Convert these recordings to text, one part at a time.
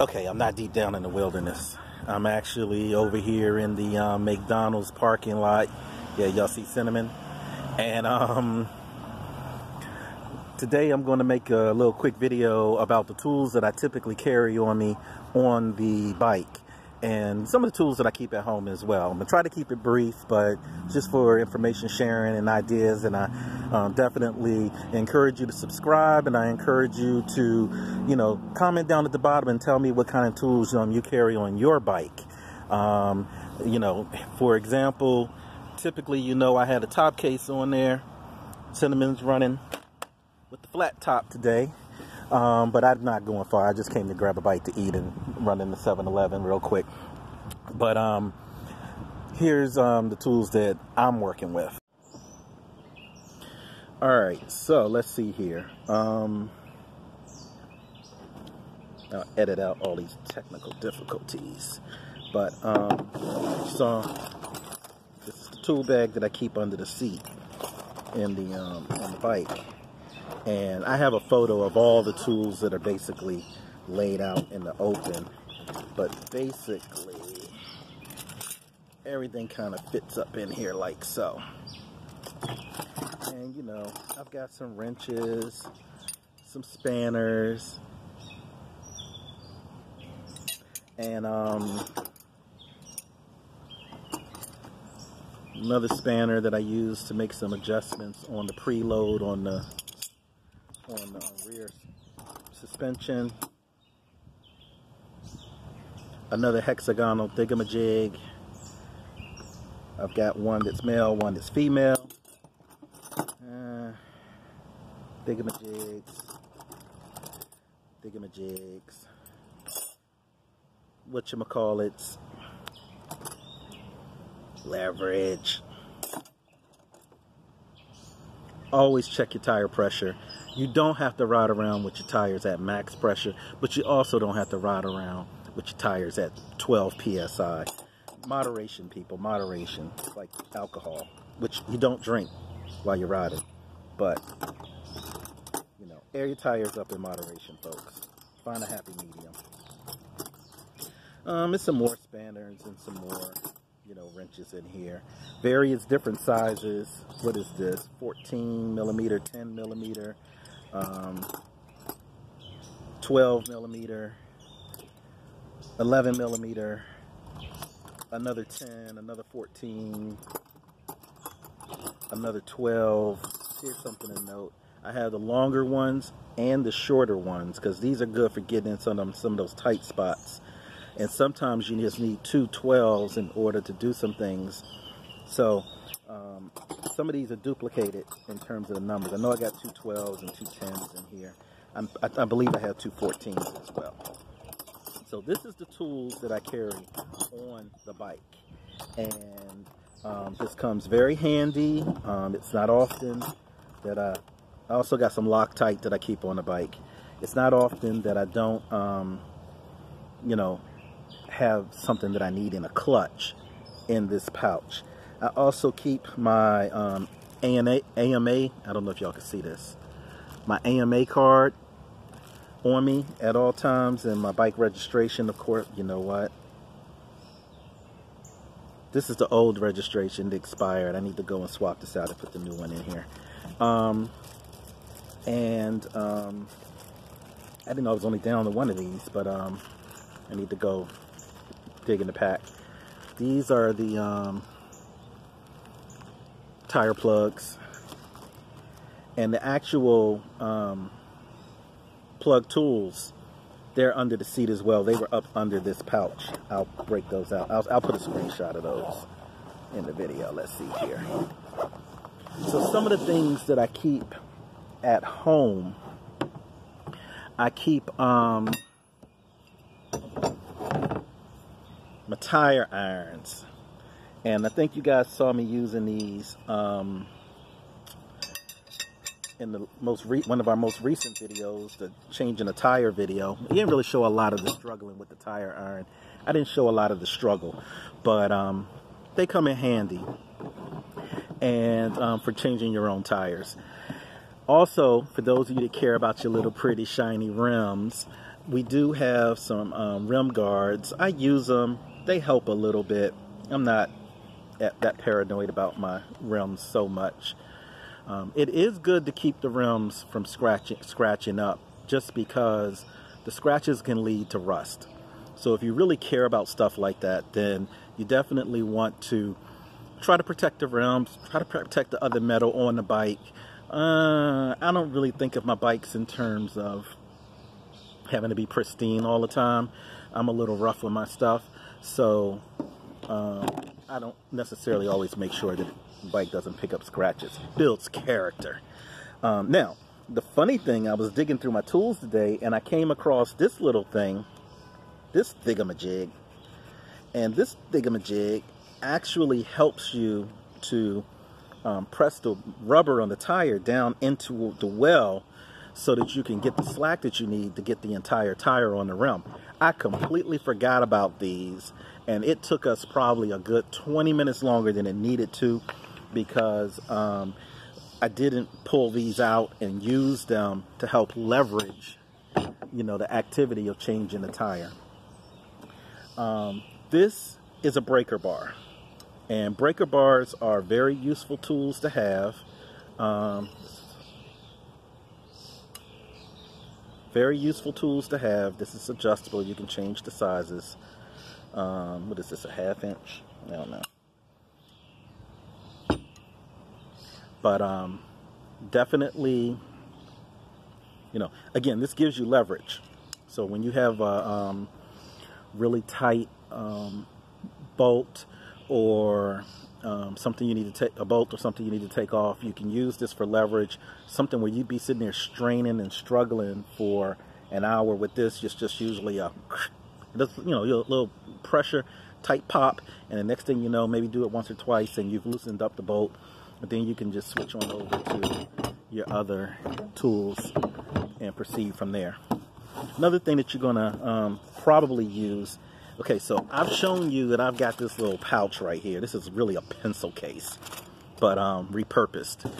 Okay, I'm not deep down in the wilderness. I'm actually over here in the um, McDonald's parking lot. Yeah, y'all see Cinnamon? And um, today I'm going to make a little quick video about the tools that I typically carry on me on the bike and some of the tools that I keep at home as well. I'm gonna try to keep it brief, but just for information sharing and ideas. And I um, definitely encourage you to subscribe, and I encourage you to, you know, comment down at the bottom and tell me what kind of tools um, you carry on your bike. Um, you know, for example, typically, you know, I had a top case on there. Cinnamon's running with the flat top today. Um, but I'm not going far. I just came to grab a bite to eat and run into 7-Eleven real quick. But um, here's um, the tools that I'm working with. All right, so let's see here. Um, I'll edit out all these technical difficulties. But um, so this is the tool bag that I keep under the seat in the um, on the bike and I have a photo of all the tools that are basically laid out in the open. But basically everything kind of fits up in here like so. And you know I've got some wrenches some spanners. And um, another spanner that I use to make some adjustments on the preload on the on the rear suspension. Another hexagonal thingamajig. I've got one that's male, one that's female. Uh, thingamajigs. Thingamajigs. Whatchamacallits. Leverage. Always check your tire pressure you don't have to ride around with your tires at max pressure, but you also don't have to ride around with your tires at 12 psi. Moderation, people, moderation. Like alcohol, which you don't drink while you're riding, but you know, air your tires up in moderation, folks. Find a happy medium. Um, it's some more spanners and some more you know, wrenches in here. Various different sizes. What is this? 14 millimeter, 10 millimeter, um, 12 millimeter, 11 millimeter, another 10, another 14, another 12. Here's something to note. I have the longer ones and the shorter ones because these are good for getting in some of, them, some of those tight spots. And sometimes you just need two 12s in order to do some things. So some of these are duplicated in terms of the numbers. I know I got two 12s and two 10s in here. I, I believe I have two 14s as well. So this is the tools that I carry on the bike. And um, this comes very handy. Um, it's not often that I, I also got some Loctite that I keep on the bike. It's not often that I don't, um, you know, have something that I need in a clutch in this pouch. I also keep my um, AMA, AMA, I don't know if y'all can see this, my AMA card on me at all times and my bike registration, of course, you know what? This is the old registration, that expired. I need to go and swap this out and put the new one in here. Um, and um, I didn't know I was only down to one of these, but um, I need to go dig in the pack. These are the um, tire plugs and the actual um, plug tools they're under the seat as well. They were up under this pouch. I'll break those out. I'll, I'll put a screenshot of those in the video. Let's see here. So some of the things that I keep at home I keep um, my tire irons and I think you guys saw me using these um, in the most one of our most recent videos, the changing a tire video. He didn't really show a lot of the struggling with the tire iron. I didn't show a lot of the struggle, but um, they come in handy and um, for changing your own tires. Also, for those of you that care about your little pretty shiny rims, we do have some um, rim guards. I use them. They help a little bit. I'm not that paranoid about my rims so much. Um, it is good to keep the rims from scratching, scratching up just because the scratches can lead to rust. So if you really care about stuff like that, then you definitely want to try to protect the rims, try to protect the other metal on the bike. Uh, I don't really think of my bikes in terms of having to be pristine all the time. I'm a little rough with my stuff, so um, I don't necessarily always make sure that the bike doesn't pick up scratches. Builds character. Um, now, the funny thing, I was digging through my tools today and I came across this little thing, this thingamajig. And this thingamajig actually helps you to um, press the rubber on the tire down into the well so that you can get the slack that you need to get the entire tire on the rim. I completely forgot about these and it took us probably a good 20 minutes longer than it needed to because um, I didn't pull these out and use them to help leverage you know the activity of changing the tire. Um, this is a breaker bar and breaker bars are very useful tools to have. Um, very useful tools to have. This is adjustable. You can change the sizes. Um, what is this, a half inch? I don't know. But um, definitely, you know, again, this gives you leverage. So when you have a um, really tight um, bolt or um, something you need to take a bolt or something you need to take off you can use this for leverage something where you'd be sitting there straining and struggling for an hour with this just just usually a just, you know a little pressure tight pop and the next thing you know maybe do it once or twice and you've loosened up the bolt but then you can just switch on over to your other tools and proceed from there another thing that you're gonna um, probably use Okay, so I've shown you that I've got this little pouch right here. This is really a pencil case, but um, repurposed.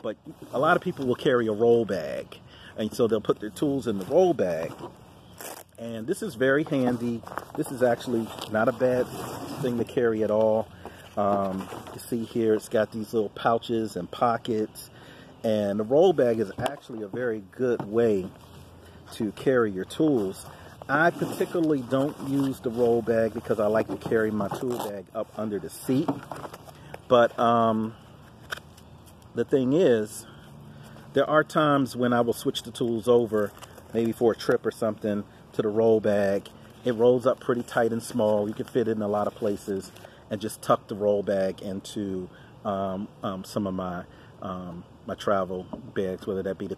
But a lot of people will carry a roll bag, and so they'll put their tools in the roll bag. And this is very handy. This is actually not a bad thing to carry at all. Um, you see here, it's got these little pouches and pockets. And the roll bag is actually a very good way to carry your tools. I particularly don't use the roll bag because I like to carry my tool bag up under the seat. But um, the thing is, there are times when I will switch the tools over, maybe for a trip or something, to the roll bag. It rolls up pretty tight and small. You can fit it in a lot of places and just tuck the roll bag into um, um, some of my um, my travel bags, whether that be the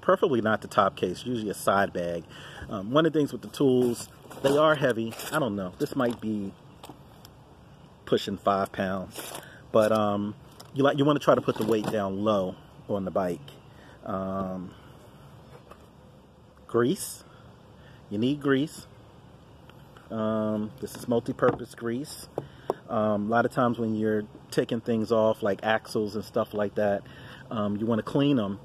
preferably not the top case, usually a side bag. Um, one of the things with the tools, they are heavy. I don't know. This might be pushing five pounds, but um, you like you want to try to put the weight down low on the bike. Um, grease. You need grease. Um, this is multi-purpose grease. Um, a lot of times when you're taking things off, like axles and stuff like that, um, you want to clean them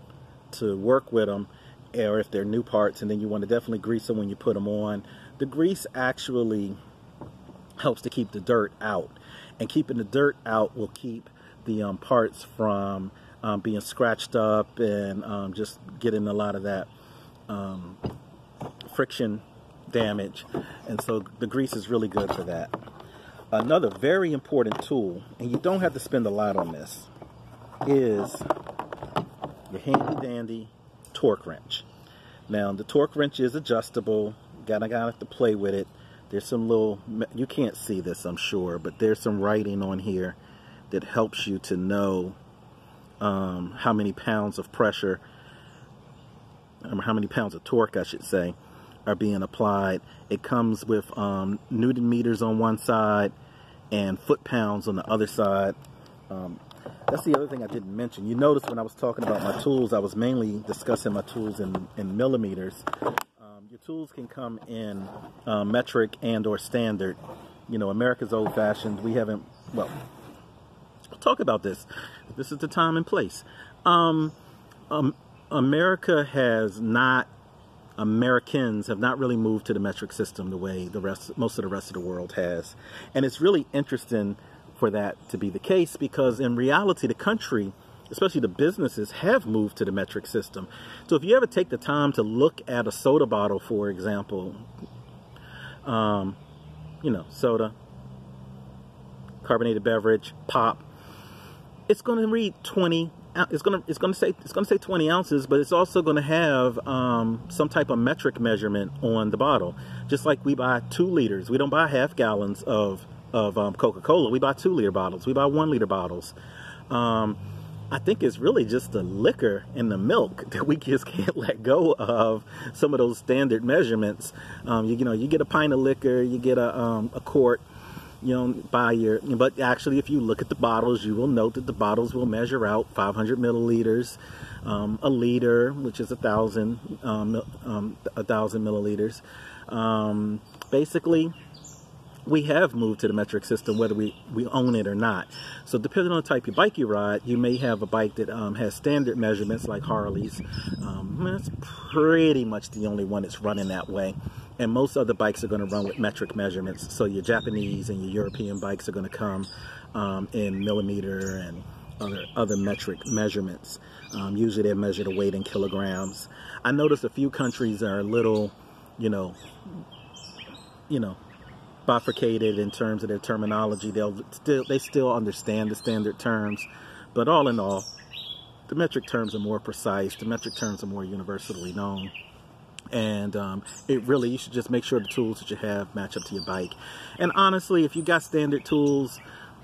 to work with them or if they're new parts and then you want to definitely grease them when you put them on. The grease actually helps to keep the dirt out and keeping the dirt out will keep the um, parts from um, being scratched up and um, just getting a lot of that friction damage and so the grease is really good for that. Another very important tool and you don't have to spend a lot on this is your handy dandy torque wrench. Now the torque wrench is adjustable. Gotta gotta have to play with it. There's some little you can't see this I'm sure, but there's some writing on here that helps you to know um, how many pounds of pressure, um, how many pounds of torque I should say, are being applied. It comes with um, newton meters on one side and foot pounds on the other side. Um, that's the other thing I didn't mention. You notice when I was talking about my tools, I was mainly discussing my tools in, in millimeters. Um, your tools can come in uh, metric and or standard. You know, America's old-fashioned. We haven't, well, we'll talk about this. This is the time and place. Um, um, America has not Americans have not really moved to the metric system the way the rest, most of the rest of the world has. And it's really interesting for that to be the case because in reality, the country, especially the businesses, have moved to the metric system. So if you ever take the time to look at a soda bottle, for example, um, you know, soda, carbonated beverage, pop, it's going to read 20 it's gonna it's gonna say it's gonna say 20 ounces, but it's also gonna have um, some type of metric measurement on the bottle. Just like we buy two liters, we don't buy half gallons of of um, Coca-Cola. We buy two liter bottles. We buy one liter bottles. Um, I think it's really just the liquor and the milk that we just can't let go of some of those standard measurements. Um, you, you, know, you get a pint of liquor, you get a, um, a quart, you know, by your, but actually if you look at the bottles, you will note that the bottles will measure out 500 milliliters, um, a liter, which is a thousand, um, um, a thousand milliliters. Um, basically, we have moved to the metric system whether we, we own it or not. So depending on the type of bike you ride, you may have a bike that um, has standard measurements like Harley's. Um, that's pretty much the only one that's running that way and most other bikes are going to run with metric measurements. So your Japanese and your European bikes are going to come um, in millimeter and other other metric measurements. Um, usually they measure the weight in kilograms. I noticed a few countries are a little, you know, you know, bifurcated in terms of their terminology. They'll still they still understand the standard terms, but all in all, the metric terms are more precise. The metric terms are more universally known and um, it really you should just make sure the tools that you have match up to your bike and honestly if you got standard tools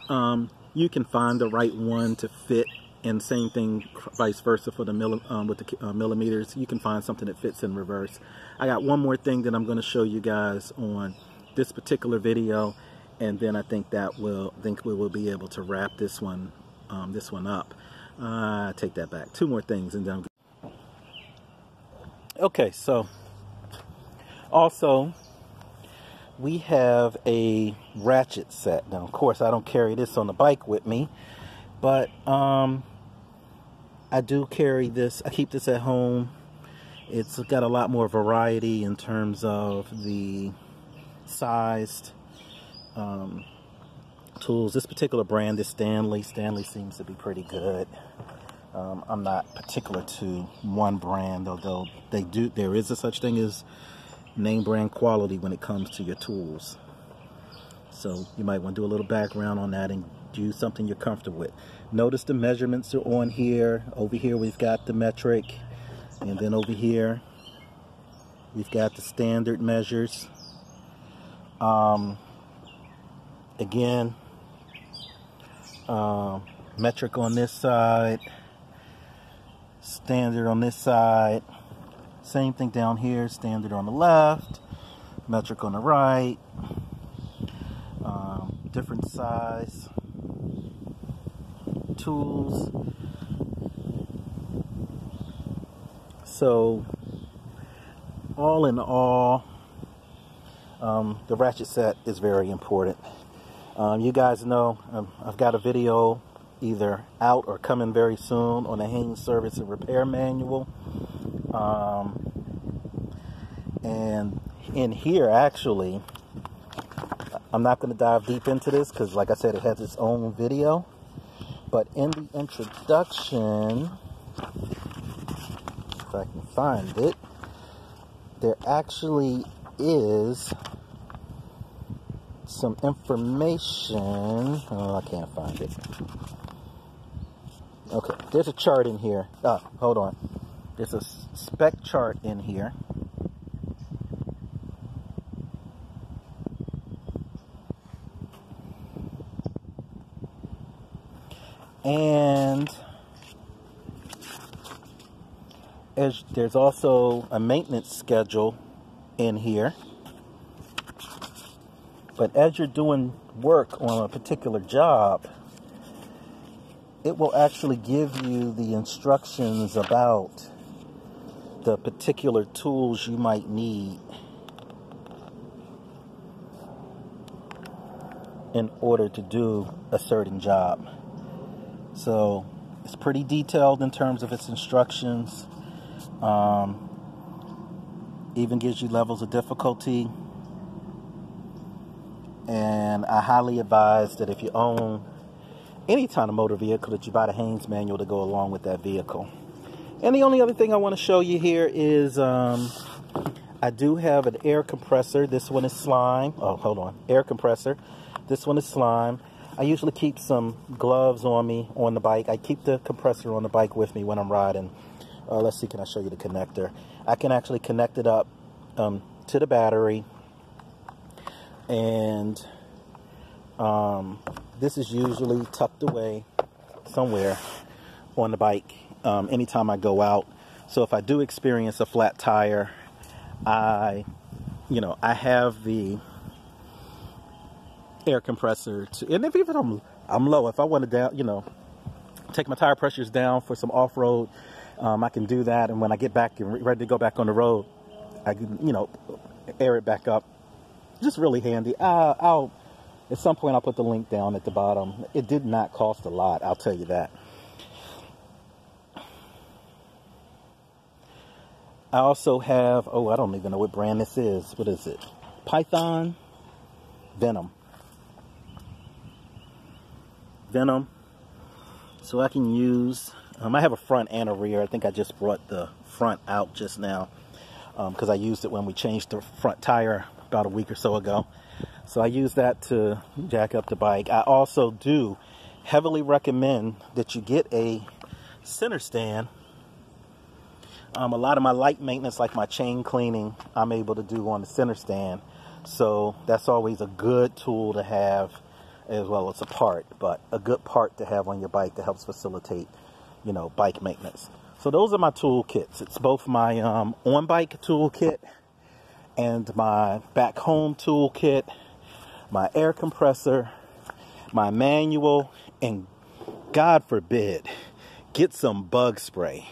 um, you can find the right one to fit and same thing vice versa for the mill, um, with the uh, millimeters you can find something that fits in reverse I got one more thing that I'm going to show you guys on this particular video and then I think that will think we will be able to wrap this one um, this one up uh, take that back two more things and then Okay, so also we have a ratchet set. Now, of course, I don't carry this on the bike with me, but um, I do carry this. I keep this at home. It's got a lot more variety in terms of the sized um, tools. This particular brand is Stanley. Stanley seems to be pretty good. Um, I'm not particular to one brand, although they do. There is a such thing as name brand quality when it comes to your tools. So you might want to do a little background on that and do something you're comfortable with. Notice the measurements are on here. Over here we've got the metric, and then over here we've got the standard measures. Um, again, uh, metric on this side standard on this side. Same thing down here, standard on the left, metric on the right, um, different size tools. So, all in all, um, the ratchet set is very important. Um, you guys know um, I've got a video either out or coming very soon on the Haynes Service and Repair Manual. Um, and in here, actually, I'm not going to dive deep into this because, like I said, it has its own video. But in the introduction, if I can find it, there actually is some information. Oh, I can't find it. Okay, there's a chart in here. Ah, hold on. There's a spec chart in here. And there's also a maintenance schedule in here. But as you're doing work on a particular job, it will actually give you the instructions about the particular tools you might need in order to do a certain job. So it's pretty detailed in terms of its instructions. Um, even gives you levels of difficulty. And I highly advise that if you own any kind of motor vehicle that you buy the Haynes manual to go along with that vehicle. And the only other thing I want to show you here is um, I do have an air compressor. This one is slime. Oh, hold on. Air compressor. This one is slime. I usually keep some gloves on me on the bike. I keep the compressor on the bike with me when I'm riding. Uh, let's see, can I show you the connector? I can actually connect it up um, to the battery. And um, this is usually tucked away somewhere on the bike um, anytime I go out. So if I do experience a flat tire, I, you know, I have the air compressor to, and if even I'm, I'm low, if I want to down, you know, take my tire pressures down for some off-road, um, I can do that. And when I get back and ready to go back on the road, I can, you know, air it back up. Just really handy. Uh, I'll, at some point, I'll put the link down at the bottom. It did not cost a lot, I'll tell you that. I also have, oh, I don't even know what brand this is. What is it? Python Venom. Venom. So I can use, um, I have a front and a rear. I think I just brought the front out just now because um, I used it when we changed the front tire about a week or so ago. So I use that to jack up the bike. I also do heavily recommend that you get a center stand. Um, a lot of my light maintenance, like my chain cleaning, I'm able to do on the center stand. So that's always a good tool to have as well as a part, but a good part to have on your bike that helps facilitate, you know, bike maintenance. So those are my toolkits. It's both my um, on-bike toolkit and my back home toolkit, my air compressor, my manual, and God forbid, get some bug spray.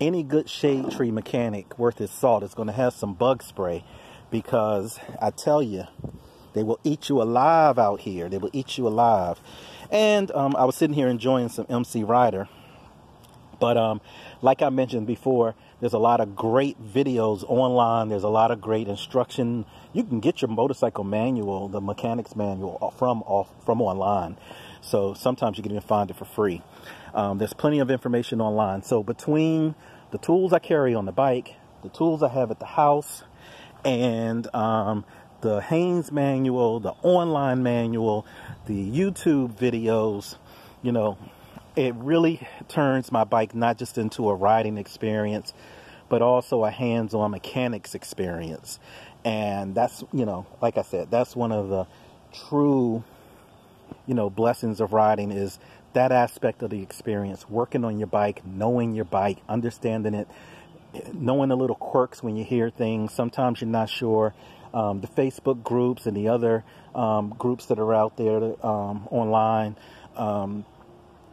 Any good shade tree mechanic worth his salt is going to have some bug spray because I tell you, they will eat you alive out here. They will eat you alive. And um, I was sitting here enjoying some MC Rider. But um, like I mentioned before, there's a lot of great videos online. There's a lot of great instruction. You can get your motorcycle manual, the mechanics manual, from off from online. So sometimes you can even find it for free. Um, there's plenty of information online. So between the tools I carry on the bike, the tools I have at the house, and um, the Haynes manual, the online manual, the YouTube videos, you know, it really turns my bike not just into a riding experience, but also a hands-on mechanics experience. And that's, you know, like I said, that's one of the true, you know, blessings of riding is that aspect of the experience, working on your bike, knowing your bike, understanding it, knowing the little quirks when you hear things. Sometimes you're not sure. Um, the Facebook groups and the other um, groups that are out there um, online, um,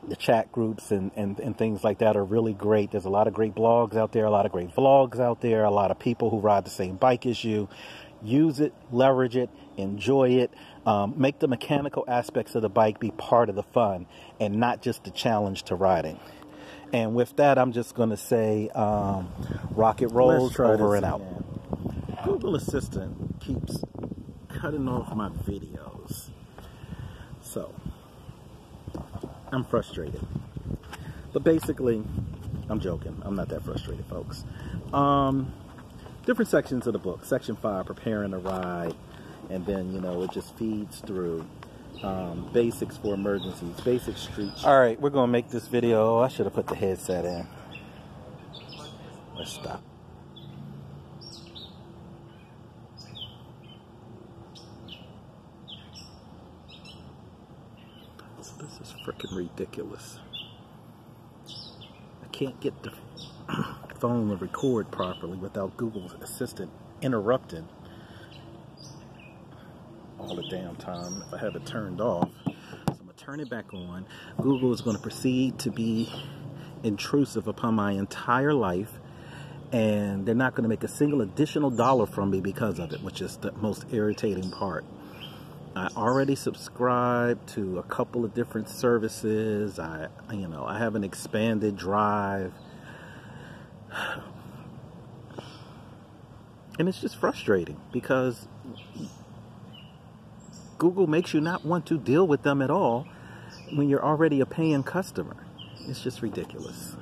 the chat groups and, and, and things like that are really great. There's a lot of great blogs out there, a lot of great vlogs out there, a lot of people who ride the same bike as you. Use it, leverage it, enjoy it. Um, make the mechanical aspects of the bike be part of the fun and not just the challenge to riding. And with that, I'm just going to say um, rocket rolls over and out. Google Assistant keeps cutting off my videos. So, I'm frustrated. But basically, I'm joking. I'm not that frustrated, folks. Um, different sections of the book. Section 5, Preparing a Ride. And then, you know, it just feeds through um, basics for emergencies, basic street. All right, we're going to make this video. I should have put the headset in. Let's stop. This is freaking ridiculous. I can't get the phone to record properly without Google Assistant interrupting all the damn time if I have it turned off. So I'm to turn it back on. Google is going to proceed to be intrusive upon my entire life and they're not going to make a single additional dollar from me because of it, which is the most irritating part. I already subscribe to a couple of different services. I, you know, I have an expanded drive. And it's just frustrating because Google makes you not want to deal with them at all when you're already a paying customer. It's just ridiculous.